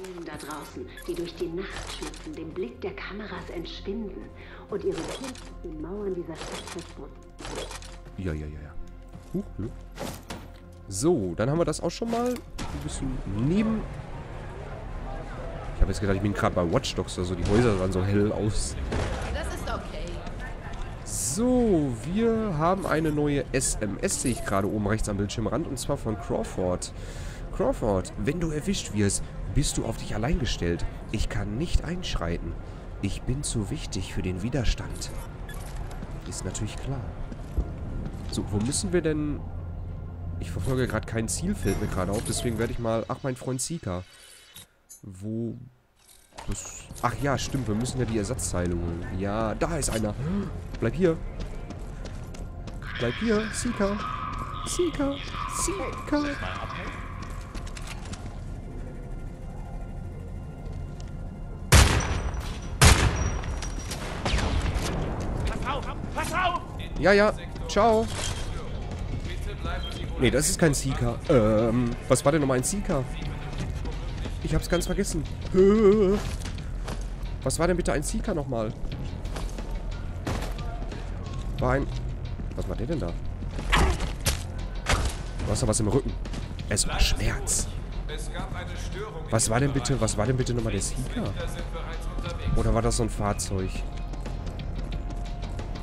Maschinen da draußen, die durch die Nacht schlüpfen, dem Blick der Kameras entschwinden und ihre den Mauern dieser Stadt verschmutzen. Ja, ja, ja, ja. Huch, nö. So, dann haben wir das auch schon mal. Ein bisschen neben... Ich habe jetzt gedacht, ich bin gerade bei Watch Dogs, also die Häuser sahen so hell aus. Das ist okay. So, wir haben eine neue SMS, sehe ich gerade oben rechts am Bildschirmrand, und zwar von Crawford. Crawford, wenn du erwischt wirst, bist du auf dich allein gestellt. Ich kann nicht einschreiten. Ich bin zu wichtig für den Widerstand. Ist natürlich klar. So, wo müssen wir denn... Ich verfolge gerade kein Ziel, fällt mir gerade auf. Deswegen werde ich mal... Ach, mein Freund Sika. Wo... Das... Ach ja, stimmt. Wir müssen ja die Ersatzteile holen. Ja, da ist einer. Bleib hier. Bleib hier. Sika. Sika. Sika. Ja, ja. Ciao. Nee, das ist kein Seeker. Ähm, was war denn nochmal ein Seeker? Ich hab's ganz vergessen. Was war denn bitte ein Seeker nochmal? War ein... Was war der denn da? Du hast da was im Rücken. Es war Schmerz. Was war denn bitte, was war denn bitte nochmal der Seeker? Oder war das so ein Fahrzeug?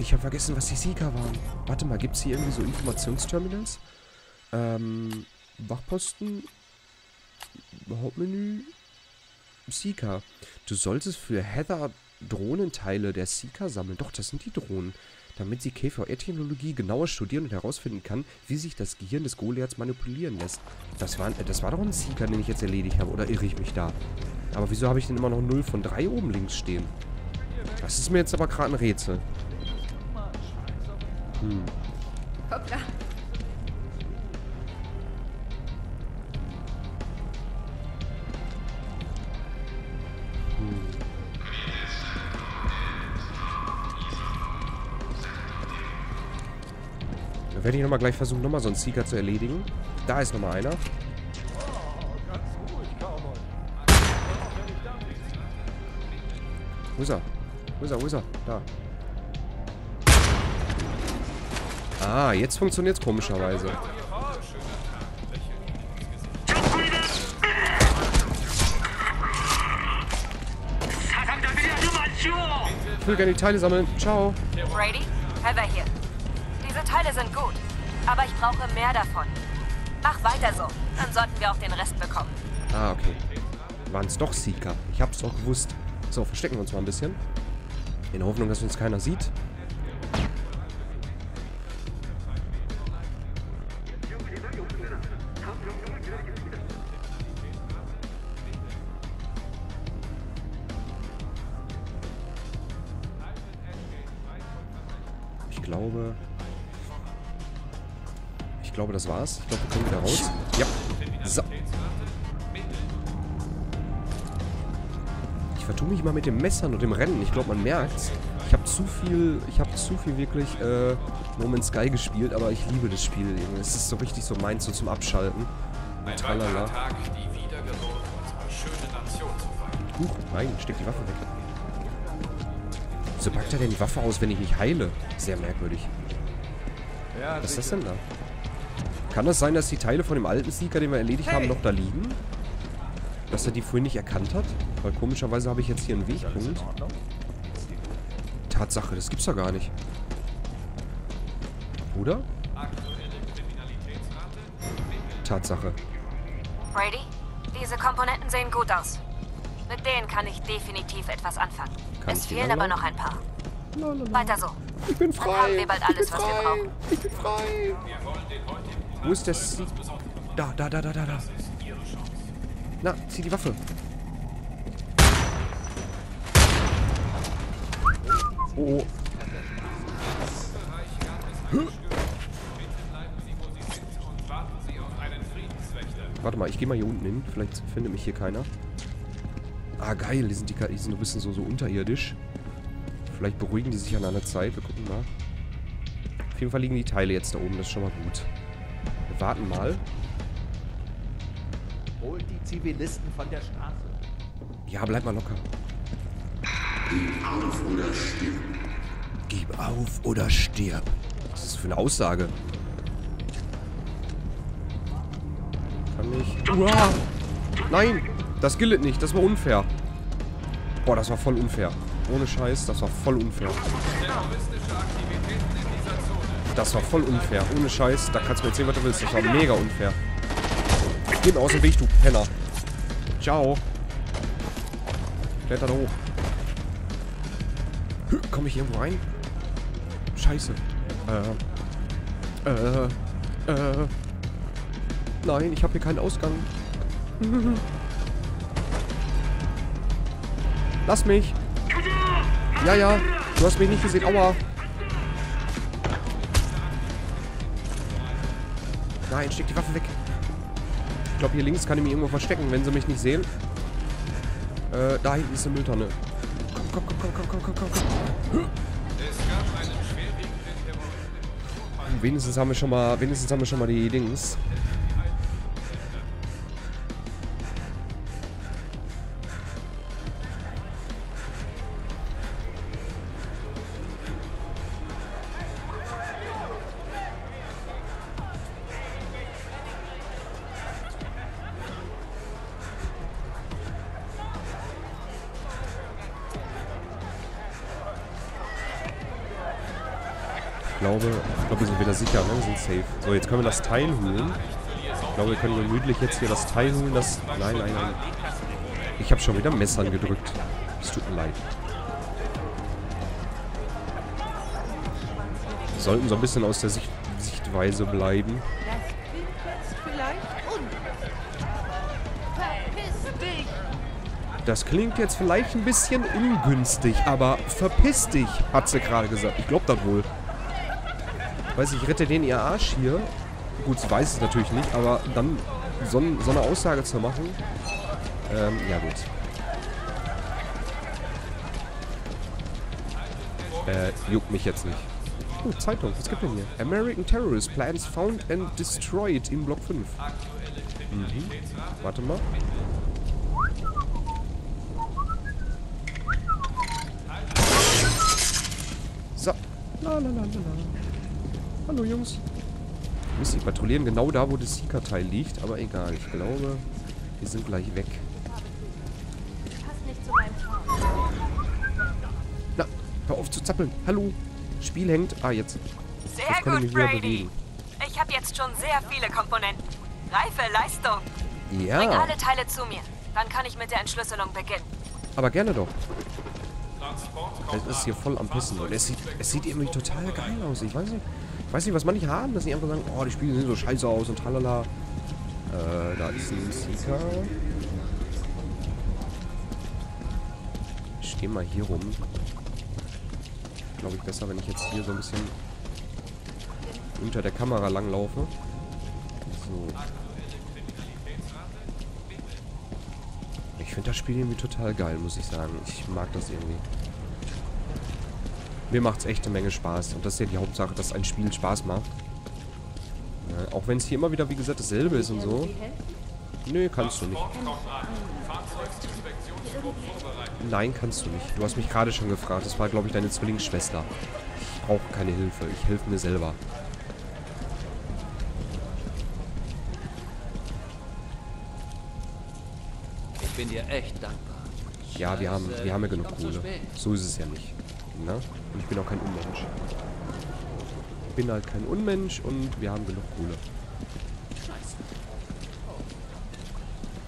Ich habe vergessen, was die Sieger waren. Warte mal, gibt es hier irgendwie so Informationsterminals? Ähm, Wachposten, Hauptmenü, Seeker. Du solltest für Heather Drohnenteile der Seeker sammeln. Doch, das sind die Drohnen. Damit sie KVR-Technologie genauer studieren und herausfinden kann, wie sich das Gehirn des Goliaths manipulieren lässt. Das war, das war doch ein Seeker, den ich jetzt erledigt habe. Oder irre ich mich da? Aber wieso habe ich denn immer noch 0 von 3 oben links stehen? Das ist mir jetzt aber gerade ein Rätsel. Hm. Hoppla. Dann werde ich nochmal gleich versuchen, nochmal so einen Seeker zu erledigen. Da ist nochmal einer. Wo ist er? Wo ist er? Wo ist er? Da. Ah, jetzt funktioniert es komischerweise. Ich will gerne die Teile sammeln. Ciao. Brady, Heather hier. Diese Teile sind gut, aber ich brauche mehr davon. Mach weiter so, dann sollten wir auch den Rest bekommen. Ah, okay. Waren es doch Seeker. Ich hab's doch gewusst. So, verstecken wir uns mal ein bisschen. In der Hoffnung, dass uns keiner sieht. Glaube, das war's. Ich glaube, wir können wieder raus. Ja. So. Ich vertue mich mal mit dem Messern und dem Rennen. Ich glaube, man merkt's. Ich habe zu viel, ich habe zu viel wirklich äh, No Man's Sky gespielt, aber ich liebe das Spiel. Es ist so richtig so meins, so zum Abschalten. Tralala. Tag, die Wiedergeburt unserer schönen Nation zu feiern. Huch, nein, steck die Waffe weg. Wieso packt er denn die Waffe aus, wenn ich mich heile? Sehr merkwürdig. Was ist das denn da? Kann das sein, dass die Teile von dem alten Sneaker, den wir erledigt haben, noch da liegen? Dass er die vorhin nicht erkannt hat? Weil komischerweise habe ich jetzt hier einen Wegpunkt. Tatsache, das gibt's doch gar nicht. Oder? Tatsache. Brady, diese Komponenten sehen gut aus. Mit denen kann ich definitiv etwas anfangen. Kann es fehlen aber noch ein paar. Lalalala. Weiter so. Ich bin Dann haben frei. wir bald alles, was wir frei. brauchen. Ich bin frei. Wo ist Sie Da, da, da, da, da, da. Na, zieh die Waffe. Oh. Warte mal, ich gehe mal hier unten hin. Vielleicht findet mich hier keiner. Ah, geil. Die sind, die, die sind ein bisschen so, so unterirdisch. Vielleicht beruhigen die sich an einer Zeit. Wir gucken mal. Auf jeden Fall liegen die Teile jetzt da oben. Das ist schon mal gut. Warten mal. Holt die Zivilisten von der Straße. Ja, bleib mal locker. Gib auf oder stirb. Gib auf oder stirb. Was ist das für eine Aussage? Kann ich... Uah! Nein! Das gilt nicht. Das war unfair. Boah, das war voll unfair. Ohne Scheiß, das war voll unfair. Das war voll unfair. Ohne Scheiß, da kannst du mir erzählen, was du willst. Das war mega unfair. Geh mir aus dem Weg, du Penner. Ciao. Kletter da hoch. Komme ich irgendwo rein? Scheiße. Äh. Äh. Äh. Nein, ich habe hier keinen Ausgang. Lass mich. Ja, ja. Du hast mich nicht gesehen. Aua. Nein, steck die Waffe weg. Ich glaube, hier links kann ich mich irgendwo verstecken, wenn sie mich nicht sehen. Äh, da hinten ist eine Mülltonne. Komm, komm, komm, komm, komm, komm, komm, komm. Wenigstens haben wir schon mal, wenigstens haben wir schon mal die Dings. Glaube, ich glaube, wir sind wieder sicher, ne? Wir sind safe. So, jetzt können wir das Teil holen. Ich glaube, wir können gemütlich jetzt hier das Teil holen, das... Nein, nein, nein. Ich habe schon wieder Messern gedrückt. Es tut mir leid. Wir sollten so ein bisschen aus der Sicht Sichtweise bleiben. Das klingt jetzt vielleicht ein bisschen ungünstig, aber verpiss dich, hat sie gerade gesagt. Ich glaube das wohl. Weiß ich, rette den ihr Arsch hier. Gut, sie weiß es natürlich nicht, aber dann so, so eine Aussage zu machen. Ähm, ja gut. Äh, juckt mich jetzt nicht. Oh, Zeitung, was gibt denn hier? American Terrorist Plans Found and Destroyed in Block 5. Mhm. Warte mal. So. La, la, la, la, la. Hallo, Jungs. Mist, die patrouillieren genau da, wo das Seeker-Teil liegt. Aber egal, ich glaube, wir sind gleich weg. Passt nicht zu meinem Plan. Na, hör auf zu zappeln. Hallo. Spiel hängt. Ah, jetzt. Sehr Jetzt ich gut, wieder Brady. bewegen. Ich habe jetzt schon sehr viele Komponenten. Reife Leistung. Bring Ja, alle Teile zu mir. Dann kann ich mit der Entschlüsselung beginnen. aber gerne doch. Es ist hier voll am Pissen. Und es sieht, es sieht irgendwie total geil aus. Ich weiß nicht, ich weiß nicht, was manche haben, dass sie einfach sagen, oh, die Spiele sehen so scheiße aus und tralala. Äh, da ist ein Seeker. Ich stehe mal hier rum. Glaube ich besser, wenn ich jetzt hier so ein bisschen unter der Kamera langlaufe. So. Ich finde das Spiel irgendwie total geil, muss ich sagen. Ich mag das irgendwie. Mir macht es echt eine Menge Spaß. Und das ist ja die Hauptsache, dass ein Spiel Spaß macht. Äh, auch wenn es hier immer wieder, wie gesagt, dasselbe ist und so. Nö, kannst du nicht. Nein, kannst du nicht. Du hast mich gerade schon gefragt. Das war, glaube ich, deine Zwillingsschwester. Ich brauche keine Hilfe. Ich helfe mir selber. Ich bin dir echt dankbar. Ja, wir haben, wir haben ja genug Kohle. So ist es ja nicht. Na? Und ich bin auch kein Unmensch. Ich bin halt kein Unmensch und wir haben genug Kohle.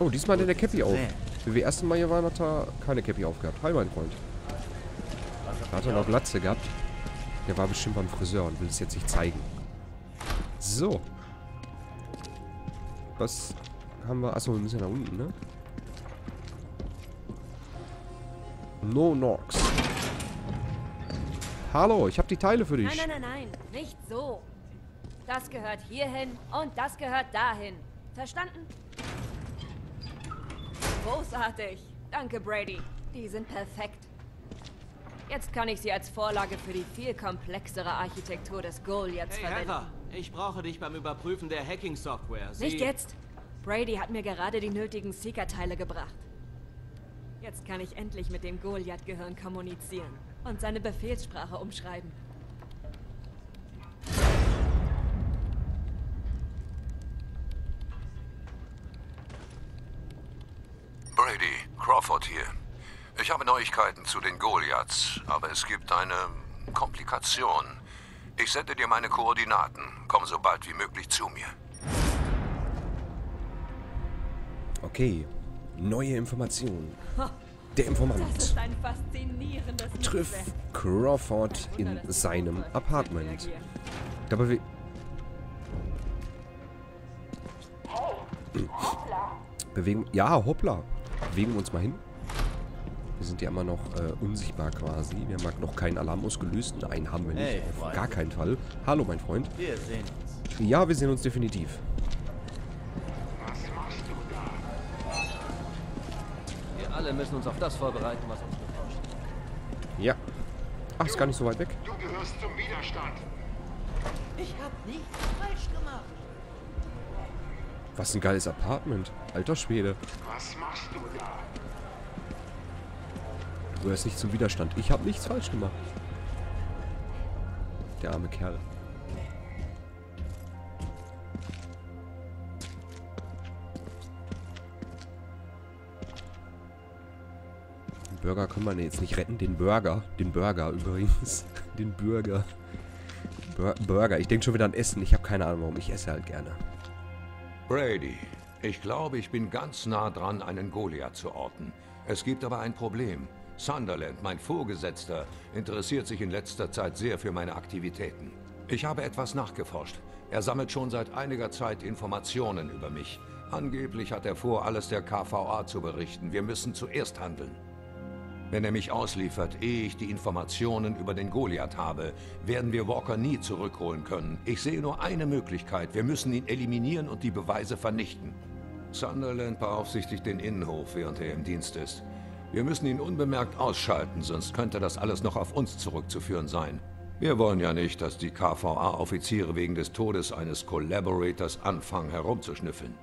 Oh, diesmal hat er der Cappy auf. Wie wir ersten Mal hier waren, hat er keine Cappy aufgehabt. Hi, mein Freund. Da hat er noch Glatze gehabt. Der war bestimmt beim Friseur und will es jetzt nicht zeigen. So. Was haben wir? Achso, wir müssen ja nach unten, ne? No Nox. Hallo, ich habe die Teile für dich. Nein, nein, nein, nein. Nicht so. Das gehört hierhin und das gehört dahin. Verstanden? Großartig. Danke, Brady. Die sind perfekt. Jetzt kann ich sie als Vorlage für die viel komplexere Architektur des Goliaths Hey, verwenden. Heather, ich brauche dich beim Überprüfen der Hacking-Software. Nicht jetzt. Brady hat mir gerade die nötigen Seeker-Teile gebracht. Jetzt kann ich endlich mit dem Goliath-Gehirn kommunizieren und seine Befehlssprache umschreiben. Brady, Crawford hier. Ich habe Neuigkeiten zu den Goliaths, aber es gibt eine Komplikation. Ich sende dir meine Koordinaten. Komm so bald wie möglich zu mir. Okay. Neue Informationen. Der Informant trifft. Crawford in seinem Apartment. Dabei we bewegen. Ja, hoppla. Bewegen wir uns mal hin. Wir sind ja immer noch äh, unsichtbar quasi. Wir haben halt noch keinen Alarm ausgelöst. Nein, haben wir nicht. Hey, Auf gar keinen Fall. Hallo, mein Freund. Wir sehen uns. Ja, wir sehen uns definitiv. Alle müssen uns auf das vorbereiten, was uns bevorsteht. Ja. Ach, ist gar nicht so weit weg. Du gehörst zum Widerstand. Ich hab nichts falsch gemacht. Was ein geiles Apartment. Alter Schwede. Was machst du da? Du gehörst nicht zum Widerstand. Ich habe nichts falsch gemacht. Der arme Kerl. Burger können wir jetzt nicht retten. Den Burger. Den Burger übrigens. Den Burger. Bur Burger. Ich denke schon wieder an Essen. Ich habe keine Ahnung warum. Ich esse halt gerne. Brady, ich glaube, ich bin ganz nah dran, einen Goliath zu orten. Es gibt aber ein Problem. Sunderland, mein Vorgesetzter, interessiert sich in letzter Zeit sehr für meine Aktivitäten. Ich habe etwas nachgeforscht. Er sammelt schon seit einiger Zeit Informationen über mich. Angeblich hat er vor, alles der KVA zu berichten. Wir müssen zuerst handeln. Wenn er mich ausliefert, ehe ich die Informationen über den Goliath habe, werden wir Walker nie zurückholen können. Ich sehe nur eine Möglichkeit. Wir müssen ihn eliminieren und die Beweise vernichten. Sunderland beaufsichtigt den Innenhof, während er im Dienst ist. Wir müssen ihn unbemerkt ausschalten, sonst könnte das alles noch auf uns zurückzuführen sein. Wir wollen ja nicht, dass die KVA-Offiziere wegen des Todes eines Collaborators anfangen herumzuschnüffeln.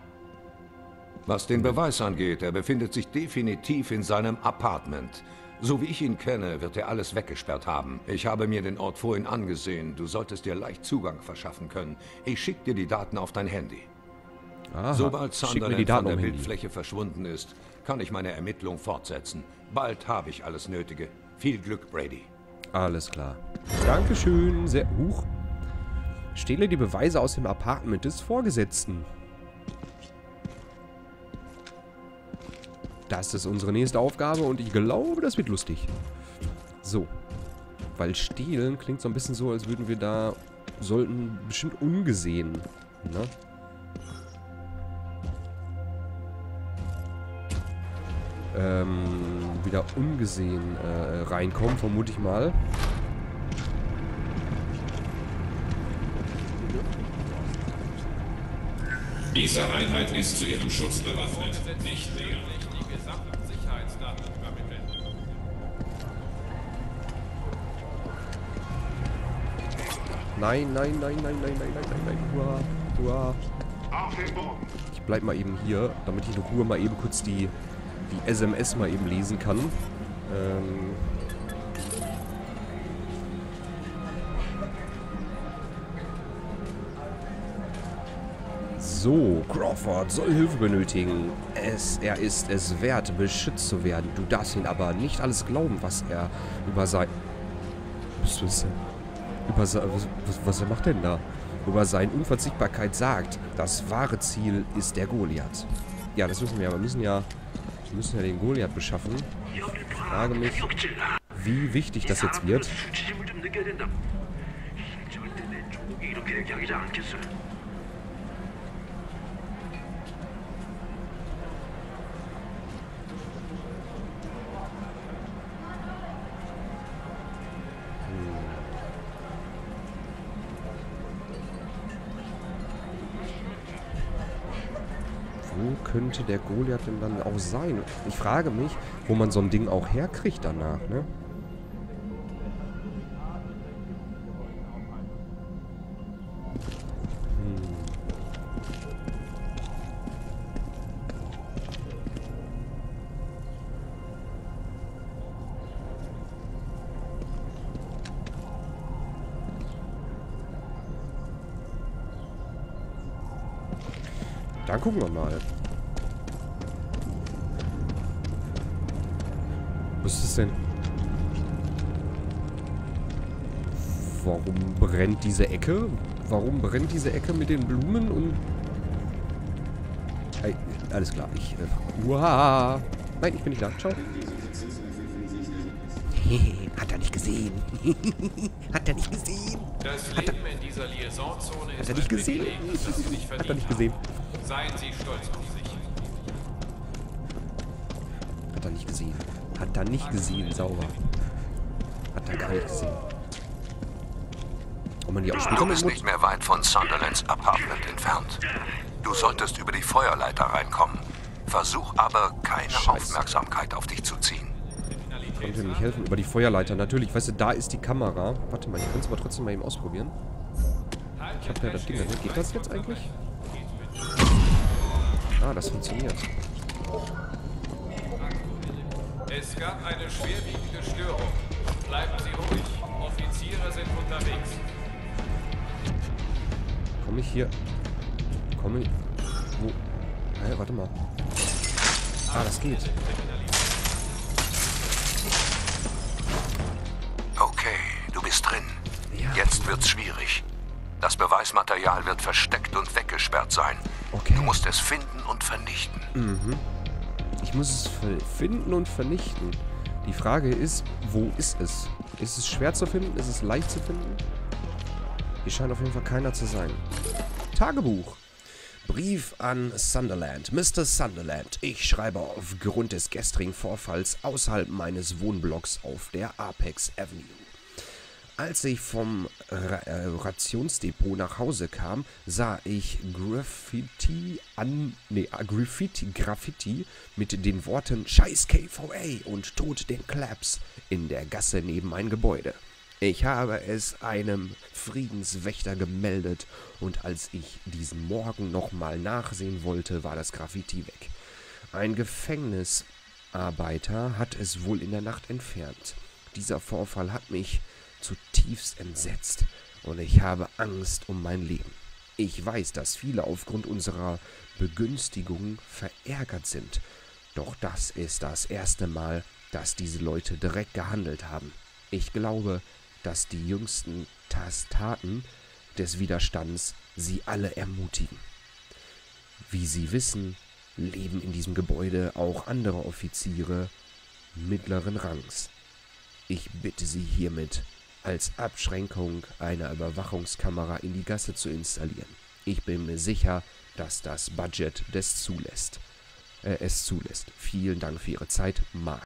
Was den Beweis angeht, er befindet sich definitiv in seinem Apartment. So wie ich ihn kenne, wird er alles weggesperrt haben. Ich habe mir den Ort vorhin angesehen. Du solltest dir leicht Zugang verschaffen können. Ich schicke dir die Daten auf dein Handy. Aha. Sobald Sunderland Daten von der. Bildfläche verschwunden ist, kann ich meine Ermittlung fortsetzen. Bald habe ich alles Nötige. Viel Glück, Brady. Alles klar. Dankeschön. Sehr. Huch. Stehle die Beweise aus dem Apartment des Vorgesetzten. Das ist unsere nächste Aufgabe und ich glaube, das wird lustig. So. Weil stehlen klingt so ein bisschen so, als würden wir da... Sollten bestimmt ungesehen. Ne? Ähm, wieder ungesehen äh, reinkommen, vermute ich mal. Diese Einheit ist zu ihrem Schutz bewaffnet, nicht leer. Nein, nein, nein, nein, nein, nein, nein, nein, nein. Auf den Boden. Ich bleib mal eben hier, damit ich in Ruhe mal eben kurz die, die SMS mal eben lesen kann. Ähm. So, Crawford soll Hilfe benötigen. Es, er ist es wert, beschützt zu werden. Du darfst ihn aber nicht alles glauben, was er über sein... Was ist denn? Über was, was, was macht denn da? Über seine Unverzichtbarkeit sagt, das wahre Ziel ist der Goliath. Ja, das wissen wir, aber wir müssen ja, wir müssen ja den Goliath beschaffen. Ich frage mich, wie wichtig das jetzt wird. könnte der Goliath denn dann auch sein? Ich frage mich, wo man so ein Ding auch herkriegt danach, ne? Hm. Dann gucken wir mal. Denn? Warum brennt diese Ecke? Warum brennt diese Ecke mit den Blumen und... Ey, alles klar, ich... Äh, uah. Nein, ich bin nicht da. Ciao. Hat er nicht gesehen. Hat er nicht gesehen. Das Leben in dieser Liaisonzone ist er nicht gesehen? Nicht Hat er nicht gesehen. haben. Seien Sie stolz auf sich. Hat er nicht gesehen. Hat er nicht gesehen, sauber. Hat er gar nicht gesehen. Ob man die auch Du bist nicht mehr weit von Sunderlands Apartment entfernt. Du solltest über die Feuerleiter reinkommen. Versuch aber, keine Scheiße. Aufmerksamkeit auf dich zu ziehen. Konnte mir nicht helfen. Über die Feuerleiter. Natürlich, weißt du, da ist die Kamera. Warte mal, ich kann es aber trotzdem mal eben ausprobieren. Ich habe ja das Ding. da. Geht das jetzt eigentlich? Ah, das funktioniert. Es gab eine schwerwiegende Störung. Bleiben Sie ruhig. Offiziere sind unterwegs. Komme ich hier... Komme ich... Wo... Hä, warte mal. Ah, das geht. Okay, du bist drin. Ja. Jetzt wird's schwierig. Das Beweismaterial wird versteckt und weggesperrt sein. Okay. Du musst es finden und vernichten. Ich muss es finden und vernichten. Die Frage ist, wo ist es? Ist es schwer zu finden? Ist es leicht zu finden? Hier scheint auf jeden Fall keiner zu sein. Tagebuch. Brief an Sunderland. Mr. Sunderland, ich schreibe aufgrund des gestrigen Vorfalls außerhalb meines Wohnblocks auf der Apex Avenue. Als ich vom Ra äh, Rationsdepot nach Hause kam, sah ich Graffiti an, nee, äh, Graffiti, Graffiti mit den Worten Scheiß KVA und Tod den Claps in der Gasse neben mein Gebäude. Ich habe es einem Friedenswächter gemeldet und als ich diesen Morgen nochmal nachsehen wollte, war das Graffiti weg. Ein Gefängnisarbeiter hat es wohl in der Nacht entfernt. Dieser Vorfall hat mich zutiefst entsetzt und ich habe Angst um mein Leben. Ich weiß, dass viele aufgrund unserer Begünstigung verärgert sind, doch das ist das erste Mal, dass diese Leute direkt gehandelt haben. Ich glaube, dass die jüngsten Taten des Widerstands sie alle ermutigen. Wie Sie wissen, leben in diesem Gebäude auch andere Offiziere mittleren Rangs. Ich bitte Sie hiermit, als Abschränkung eine Überwachungskamera in die Gasse zu installieren. Ich bin mir sicher, dass das Budget des zulässt. Äh, es zulässt. Vielen Dank für Ihre Zeit, Mark.